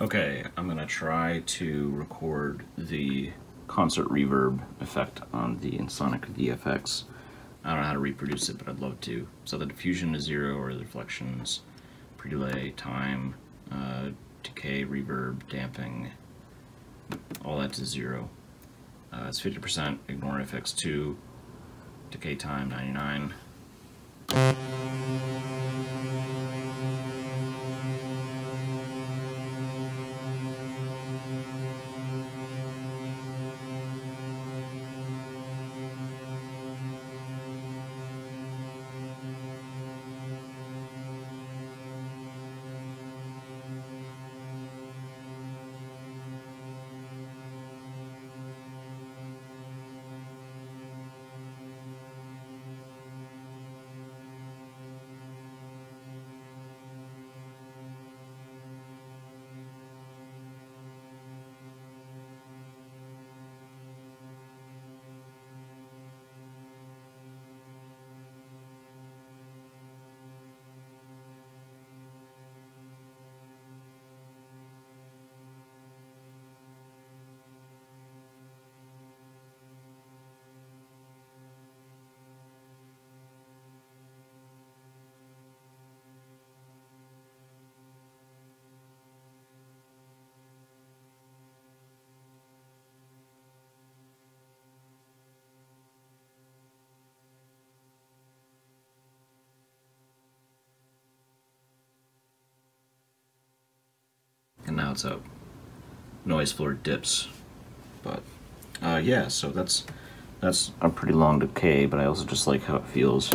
Okay, I'm gonna try to record the concert reverb effect on the Ensoniq VFX. I don't know how to reproduce it, but I'd love to. So the diffusion is zero, or the reflections, pre-delay, time, uh, decay, reverb, damping, all that to zero. Uh, it's 50%, ignore FX2, decay time 99. Now it's up. Noise floor dips, but uh, yeah. So that's that's a pretty long decay, but I also just like how it feels.